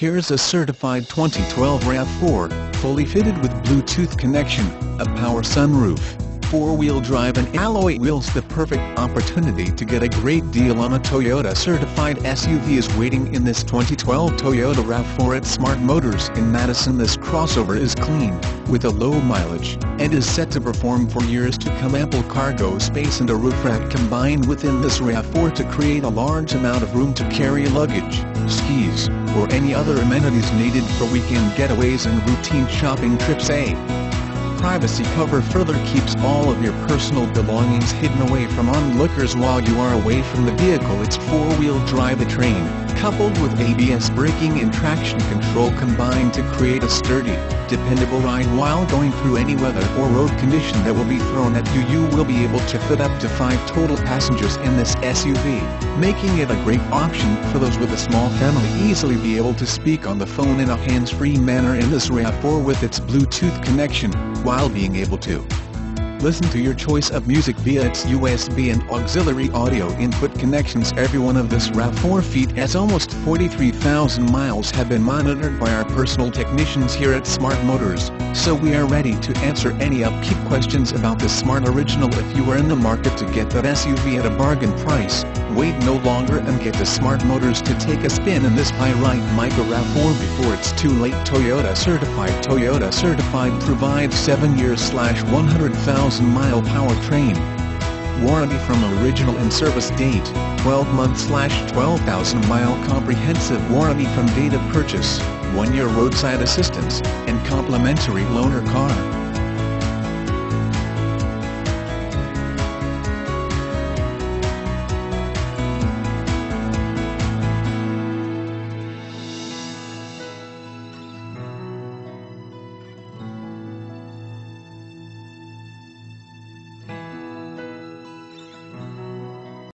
Here's a certified 2012 RAV4, fully fitted with Bluetooth connection, a power sunroof, four-wheel drive and alloy wheels. The perfect opportunity to get a great deal on a Toyota certified SUV is waiting in this 2012 Toyota RAV4 at Smart Motors in Madison. This crossover is clean, with a low mileage, and is set to perform for years to come. Ample cargo space and a roof rack combined within this RAV4 to create a large amount of room to carry luggage, skis, or any other amenities needed for weekend getaways and routine shopping trips A privacy cover further keeps all of your personal belongings hidden away from onlookers while you are away from the vehicle. Its four-wheel drive train, coupled with ABS braking and traction control combine to create a sturdy, dependable ride while going through any weather or road condition that will be thrown at you. You will be able to fit up to five total passengers in this SUV, making it a great option for those with a small family easily be able to speak on the phone in a hands-free manner in this RAV4 with its Bluetooth connection, while being able to Listen to your choice of music via its USB and auxiliary audio input connections. Every one of this RAV4 feet as almost 43,000 miles have been monitored by our personal technicians here at Smart Motors, so we are ready to answer any upkeep questions about the Smart Original if you are in the market to get that SUV at a bargain price. Wait no longer and get to Smart Motors to take a spin in this high-ride Micra RAV4 before it's too late. Toyota Certified Toyota Certified provides 7 years slash 100,000 mile powertrain. Warranty from original in-service date, 12 month slash 12,000 mile comprehensive warranty from date of purchase, 1 year roadside assistance, and complimentary loaner car.